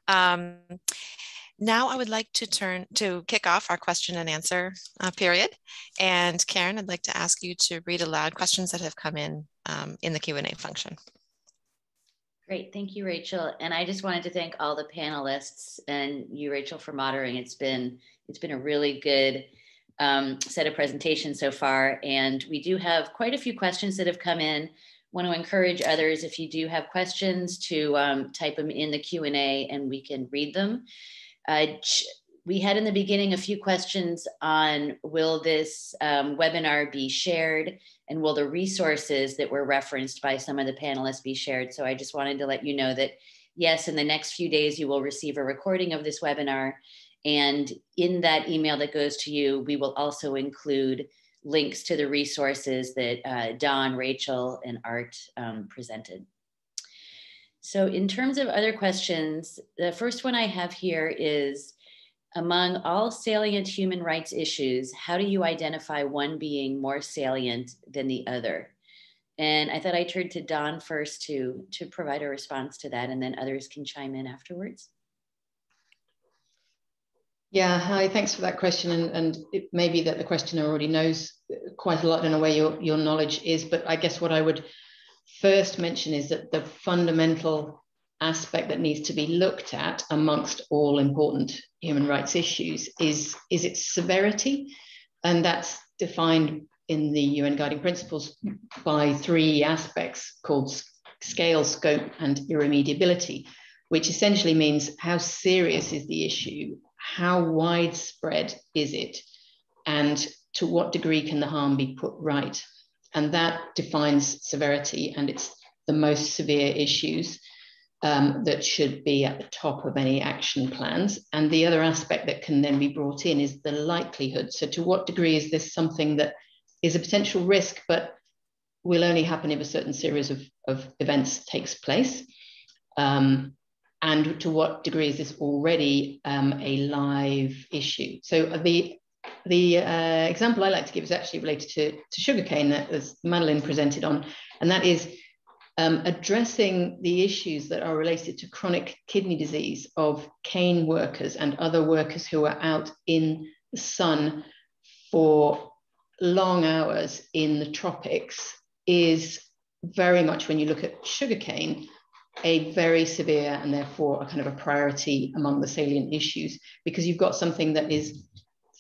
Um, now I would like to turn to kick off our question and answer uh, period. And Karen, I'd like to ask you to read aloud questions that have come in um, in the Q&A function. Great, thank you, Rachel. And I just wanted to thank all the panelists and you, Rachel, for moderating. It's been it's been a really good um, set of presentations so far. And we do have quite a few questions that have come in want to encourage others if you do have questions to um, type them in the q&a and we can read them uh, we had in the beginning a few questions on will this um, webinar be shared and will the resources that were referenced by some of the panelists be shared so i just wanted to let you know that yes in the next few days you will receive a recording of this webinar and in that email that goes to you we will also include links to the resources that uh, Dawn, Rachel, and Art um, presented. So in terms of other questions, the first one I have here is, among all salient human rights issues, how do you identify one being more salient than the other? And I thought I turned to Dawn first to, to provide a response to that, and then others can chime in afterwards. Yeah, hi, thanks for that question. And, and it may be that the questioner already knows quite a lot in a way your, your knowledge is, but I guess what I would first mention is that the fundamental aspect that needs to be looked at amongst all important human rights issues is, is its severity. And that's defined in the UN guiding principles by three aspects called scale, scope, and irremediability, which essentially means how serious is the issue how widespread is it? And to what degree can the harm be put right? And that defines severity, and it's the most severe issues um, that should be at the top of any action plans. And the other aspect that can then be brought in is the likelihood. So, to what degree is this something that is a potential risk, but will only happen if a certain series of, of events takes place. Um, and to what degree is this already um, a live issue? So the the uh, example I like to give is actually related to, to sugarcane that as Madeleine presented on, and that is um, addressing the issues that are related to chronic kidney disease of cane workers and other workers who are out in the sun for long hours in the tropics is very much when you look at sugarcane a very severe and therefore a kind of a priority among the salient issues because you've got something that is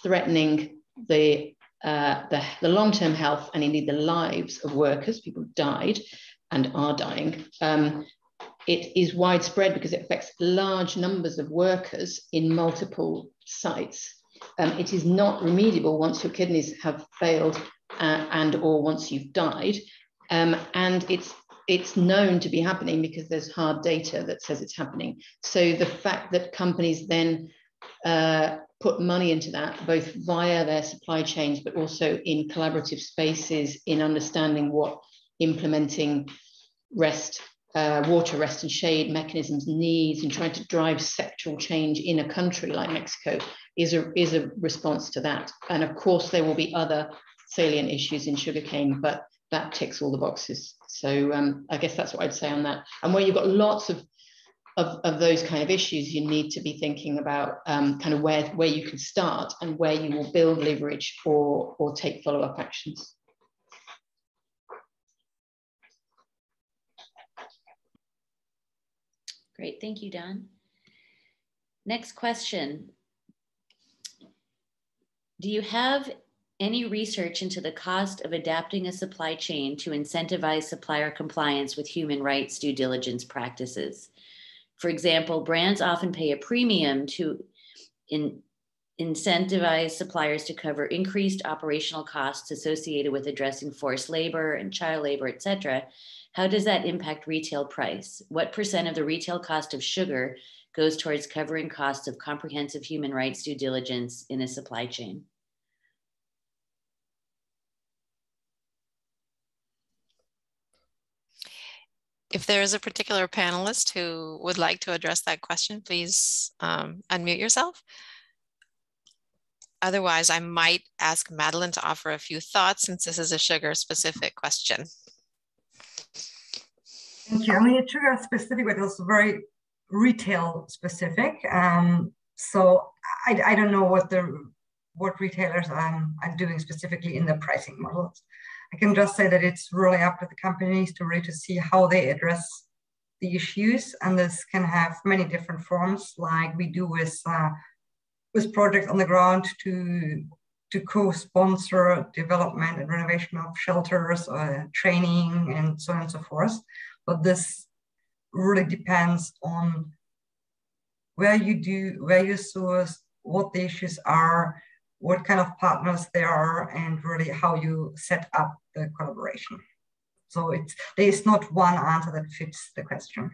threatening the uh, the, the long-term health and indeed the lives of workers. People died and are dying. Um, it is widespread because it affects large numbers of workers in multiple sites. Um, it is not remediable once your kidneys have failed uh, and or once you've died. Um, and it's it's known to be happening because there's hard data that says it's happening. So the fact that companies then uh, put money into that, both via their supply chains, but also in collaborative spaces, in understanding what implementing rest, uh, water rest and shade mechanisms needs, and trying to drive sectoral change in a country like Mexico is a is a response to that. And of course, there will be other salient issues in sugarcane, but that ticks all the boxes. So um, I guess that's what I'd say on that. And where you've got lots of of, of those kind of issues, you need to be thinking about um, kind of where, where you can start and where you will build leverage or, or take follow-up actions. Great, thank you, Dawn. Next question. Do you have any research into the cost of adapting a supply chain to incentivize supplier compliance with human rights due diligence practices? For example, brands often pay a premium to in, incentivize suppliers to cover increased operational costs associated with addressing forced labor and child labor, et cetera. How does that impact retail price? What percent of the retail cost of sugar goes towards covering costs of comprehensive human rights due diligence in a supply chain? If there is a particular panelist who would like to address that question, please um, unmute yourself. Otherwise, I might ask Madeleine to offer a few thoughts since this is a sugar specific question. Thank you. I mean, it's sugar specific, but also very retail specific. Um, so I, I don't know what the what retailers um, are doing specifically in the pricing models. I can just say that it's really up to the companies to really to see how they address the issues, and this can have many different forms, like we do with uh, with projects on the ground to to co-sponsor development and renovation of shelters, uh, training, and so on and so forth. But this really depends on where you do, where you source, what the issues are, what kind of partners there are and really how you set up the collaboration. So it's, there is not one answer that fits the question.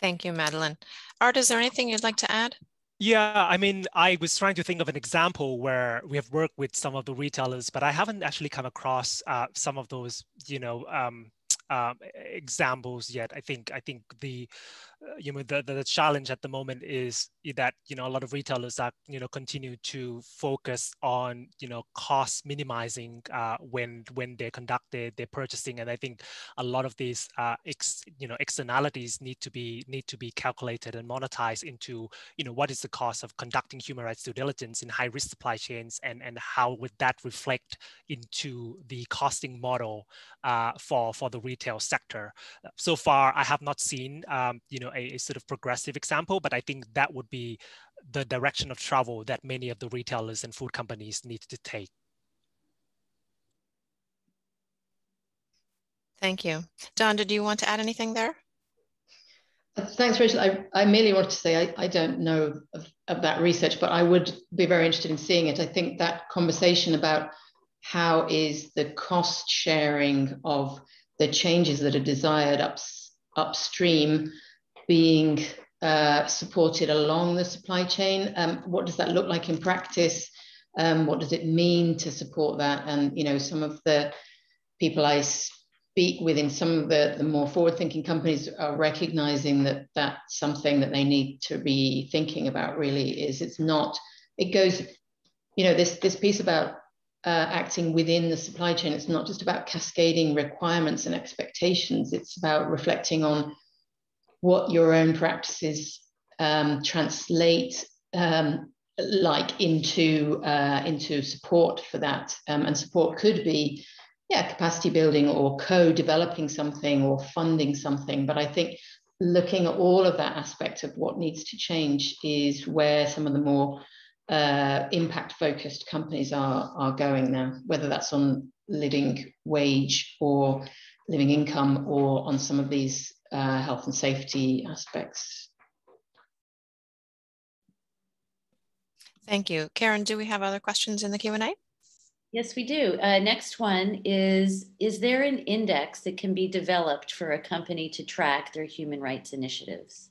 Thank you, Madeleine. Art, is there anything you'd like to add? Yeah, I mean, I was trying to think of an example where we have worked with some of the retailers, but I haven't actually come across uh, some of those, you know, um, um, examples yet. I think I think the uh, you know the, the challenge at the moment is that you know a lot of retailers are you know continue to focus on you know cost minimizing uh, when when they conduct their, their purchasing and I think a lot of these uh, ex, you know externalities need to be need to be calculated and monetized into you know what is the cost of conducting human rights due diligence in high risk supply chains and and how would that reflect into the costing model uh, for for the retail sector. So far, I have not seen um, you know know a, a sort of progressive example, but I think that would be the direction of travel that many of the retailers and food companies need to take. Thank you. Dawn, did you want to add anything there? Uh, thanks, Rachel. I, I merely want to say I, I don't know of, of that research, but I would be very interested in seeing it. I think that conversation about how is the cost sharing of the changes that are desired up, upstream being uh, supported along the supply chain. Um, what does that look like in practice? Um, what does it mean to support that? And you know, some of the people I speak with in some of the, the more forward-thinking companies are recognizing that that's something that they need to be thinking about. Really, is it's not. It goes, you know, this this piece about uh, acting within the supply chain. It's not just about cascading requirements and expectations. It's about reflecting on what your own practices um, translate um, like into uh, into support for that. Um, and support could be, yeah, capacity building or co-developing something or funding something. But I think looking at all of that aspect of what needs to change is where some of the more uh, impact focused companies are are going now, whether that's on living wage or living income or on some of these uh, health and safety aspects. Thank you. Karen, do we have other questions in the Q&A? Yes, we do. Uh, next one is, is there an index that can be developed for a company to track their human rights initiatives?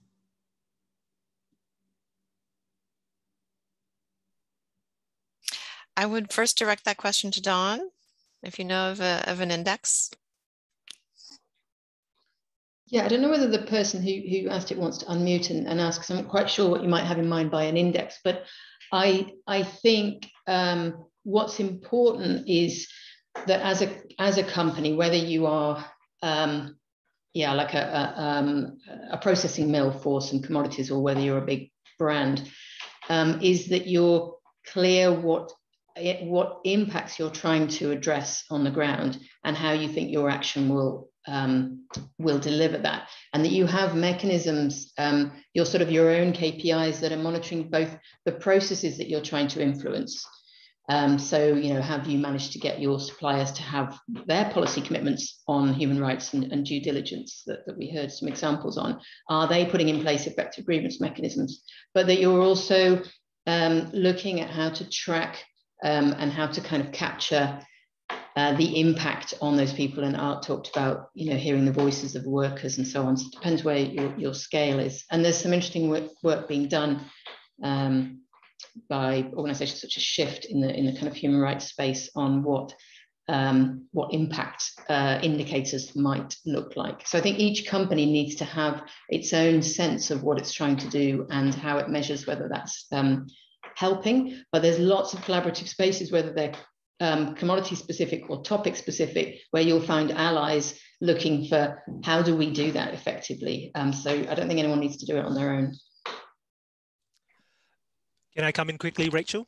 I would first direct that question to Dawn, if you know of, a, of an index. Yeah, I don't know whether the person who, who asked it wants to unmute and, and ask, I'm not quite sure what you might have in mind by an index, but I, I think um, what's important is that as a, as a company, whether you are, um, yeah, like a, a, um, a, processing mill for some commodities or whether you're a big brand, um, is that you're clear what what impacts you're trying to address on the ground and how you think your action will um, will deliver that. And that you have mechanisms um, your sort of your own kpis that are monitoring both the processes that you're trying to influence um, so you know have you managed to get your suppliers to have their policy commitments on human rights and, and due diligence that, that we heard some examples on? Are they putting in place effective grievance mechanisms? But that you're also um, looking at how to track um, and how to kind of capture uh, the impact on those people. And Art talked about, you know, hearing the voices of workers and so on. So it depends where your, your scale is. And there's some interesting work, work being done um, by organisations such as Shift in the in the kind of human rights space on what um, what impact uh, indicators might look like. So I think each company needs to have its own sense of what it's trying to do and how it measures whether that's um, helping, but there's lots of collaborative spaces, whether they're um, commodity specific or topic specific, where you'll find allies looking for how do we do that effectively. Um, so I don't think anyone needs to do it on their own. Can I come in quickly, Rachel?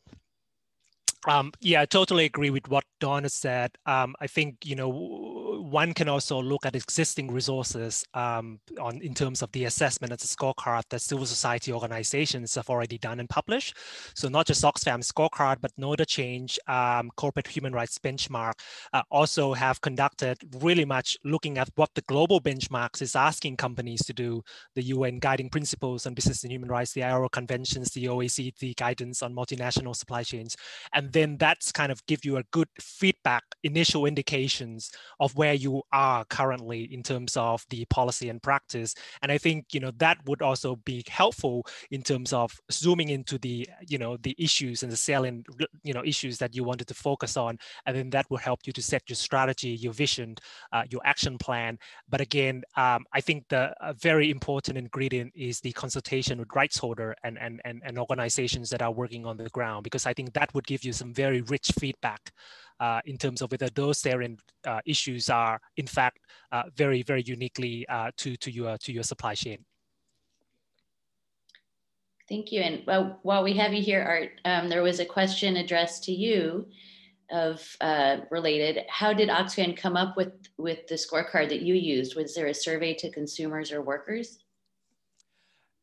Um, yeah, I totally agree with what has said. Um, I think, you know, one can also look at existing resources um, on in terms of the assessment as a scorecard that civil society organizations have already done and published. So not just Oxfam scorecard, but KnowTheChain, um, Corporate Human Rights Benchmark uh, also have conducted really much looking at what the global benchmarks is asking companies to do, the UN guiding principles on business and human rights, the ILO conventions, the OECD guidance on multinational supply chains. And then that's kind of give you a good feedback, initial indications of where you are currently in terms of the policy and practice. And I think you know that would also be helpful in terms of zooming into the you know the issues and the salient you know issues that you wanted to focus on, and then that will help you to set your strategy, your vision, uh, your action plan. But again, um, I think the very important ingredient is the consultation with rights holder and, and and and organizations that are working on the ground because I think that would give you some very rich feedback uh, in terms of whether those therein uh, issues are in fact uh, very very uniquely uh, to to your to your supply chain. Thank you. And well, while we have you here, Art, um, there was a question addressed to you of uh, related. How did Oxfam come up with with the scorecard that you used? Was there a survey to consumers or workers?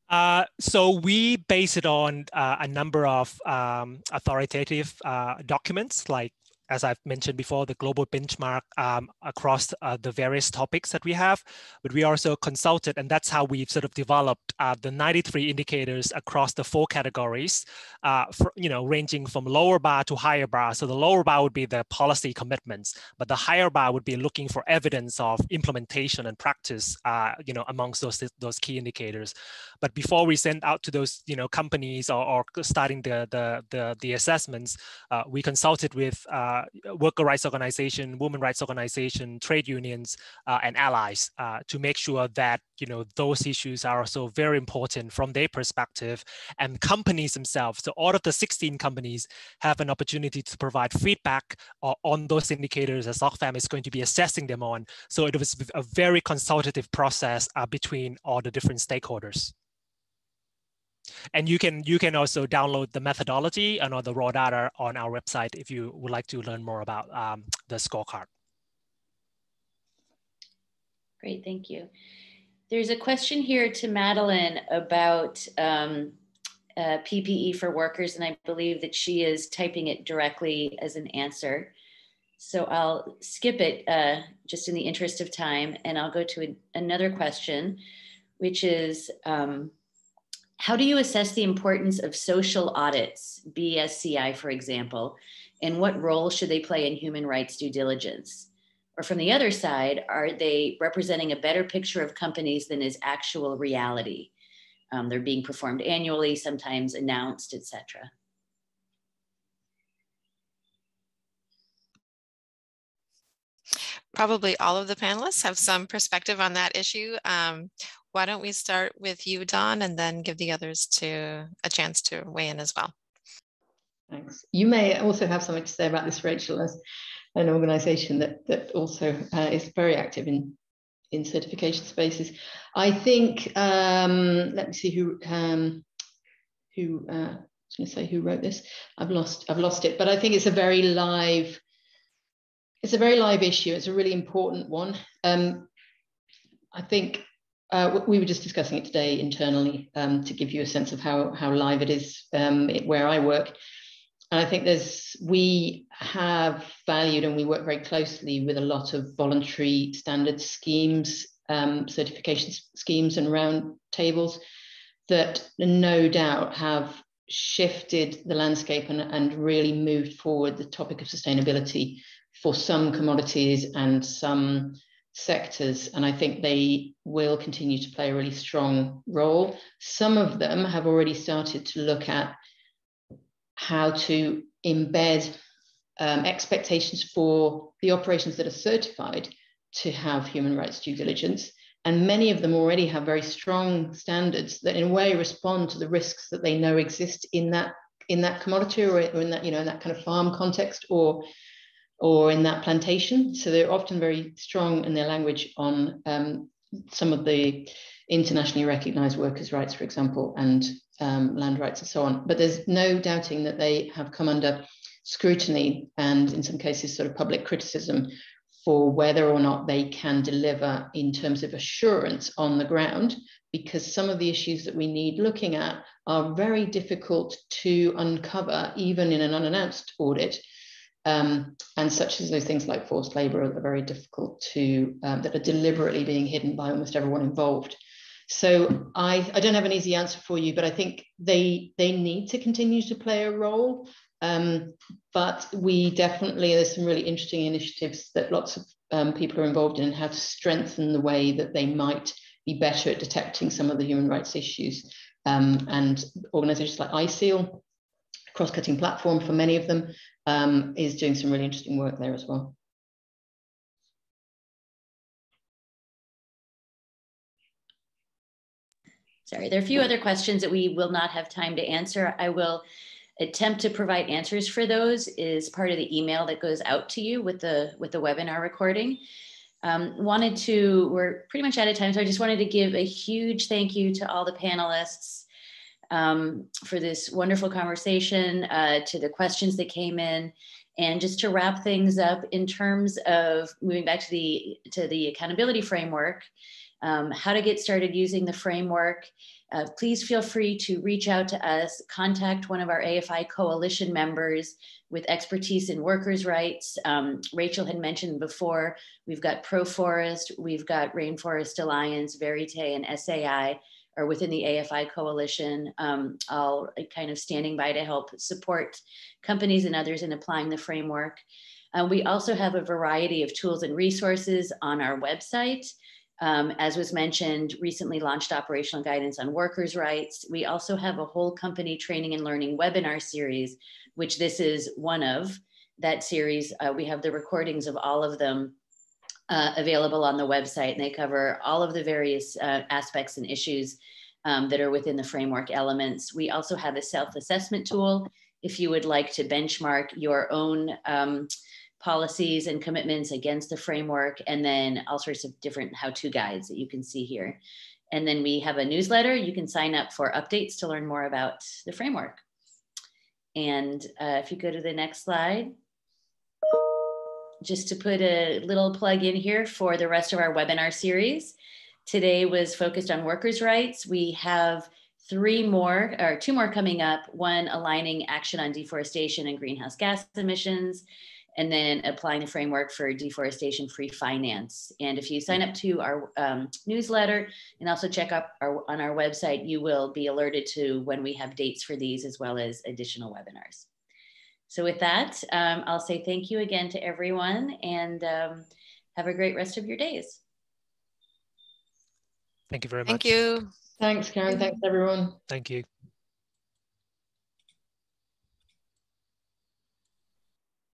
Uh, so we base it on uh, a number of um, authoritative uh, documents like as I've mentioned before, the global benchmark um, across uh, the various topics that we have, but we also consulted, and that's how we've sort of developed uh, the 93 indicators across the four categories, uh, for, you know, ranging from lower bar to higher bar. So the lower bar would be the policy commitments, but the higher bar would be looking for evidence of implementation and practice, uh, you know, amongst those those key indicators. But before we send out to those, you know, companies or, or starting the the the, the assessments, uh, we consulted with uh, worker rights organization, women rights organization, trade unions, uh, and allies uh, to make sure that you know those issues are also very important from their perspective, and companies themselves. So all of the 16 companies have an opportunity to provide feedback on those indicators as Oxfam is going to be assessing them on. So it was a very consultative process uh, between all the different stakeholders. And you can you can also download the methodology and all the raw data on our website if you would like to learn more about um, the scorecard. Great, thank you. There's a question here to Madeleine about um, uh, PPE for workers, and I believe that she is typing it directly as an answer. So I'll skip it uh, just in the interest of time, and I'll go to a, another question, which is, um, how do you assess the importance of social audits, BSCI, for example, and what role should they play in human rights due diligence? Or from the other side, are they representing a better picture of companies than is actual reality? Um, they're being performed annually, sometimes announced, etc. Probably all of the panelists have some perspective on that issue. Um, why don't we start with you, Dawn, and then give the others to a chance to weigh in as well. Thanks. You may also have something to say about this, Rachel, as an organisation that that also uh, is very active in in certification spaces. I think. Um, let me see who um, who. Uh, I was going to say who wrote this. I've lost. I've lost it. But I think it's a very live. It's a very live issue. It's a really important one. Um, I think uh, we were just discussing it today internally um, to give you a sense of how, how live it is um, it, where I work. And I think there's, we have valued and we work very closely with a lot of voluntary standard schemes, um, certification schemes and round tables that no doubt have shifted the landscape and, and really moved forward the topic of sustainability for some commodities and some sectors, and I think they will continue to play a really strong role. Some of them have already started to look at how to embed um, expectations for the operations that are certified to have human rights due diligence. And many of them already have very strong standards that, in a way, respond to the risks that they know exist in that in that commodity or in that you know in that kind of farm context or or in that plantation. So they're often very strong in their language on um, some of the internationally recognized workers' rights, for example, and um, land rights and so on. But there's no doubting that they have come under scrutiny and, in some cases, sort of public criticism for whether or not they can deliver in terms of assurance on the ground, because some of the issues that we need looking at are very difficult to uncover, even in an unannounced audit um, and such as those things like forced labor are very difficult to, um, that are deliberately being hidden by almost everyone involved. So I, I don't have an easy answer for you, but I think they, they need to continue to play a role. Um, but we definitely, there's some really interesting initiatives that lots of um, people are involved in how to strengthen the way that they might be better at detecting some of the human rights issues. Um, and organizations like ISEAL, cross-cutting platform for many of them, um, is doing some really interesting work there as well. Sorry, there are a few other questions that we will not have time to answer. I will attempt to provide answers for those is part of the email that goes out to you with the with the webinar recording. Um, wanted to, we're pretty much out of time, so I just wanted to give a huge thank you to all the panelists um, for this wonderful conversation, uh, to the questions that came in. And just to wrap things up in terms of moving back to the to the accountability framework, um, how to get started using the framework, uh, please feel free to reach out to us, contact one of our AFI coalition members with expertise in workers' rights. Um, Rachel had mentioned before, we've got Proforest, we've got Rainforest Alliance, Verite, and SAI are within the AFI coalition, um, all kind of standing by to help support companies and others in applying the framework. Uh, we also have a variety of tools and resources on our website. Um, as was mentioned, recently launched operational guidance on workers' rights. We also have a whole company training and learning webinar series, which this is one of that series. Uh, we have the recordings of all of them uh, available on the website, and they cover all of the various uh, aspects and issues um, that are within the framework elements. We also have a self-assessment tool if you would like to benchmark your own um, policies and commitments against the framework, and then all sorts of different how-to guides that you can see here. And then we have a newsletter. You can sign up for updates to learn more about the framework. And uh, if you go to the next slide, just to put a little plug in here for the rest of our webinar series. Today was focused on workers' rights. We have three more or two more coming up, one aligning action on deforestation and greenhouse gas emissions, and then applying the framework for deforestation free finance. And if you sign up to our um, newsletter and also check up our, on our website, you will be alerted to when we have dates for these as well as additional webinars. So with that, um, I'll say thank you again to everyone and um, have a great rest of your days. Thank you very much. Thank you. Thanks, Karen. Thanks, everyone. Thank you.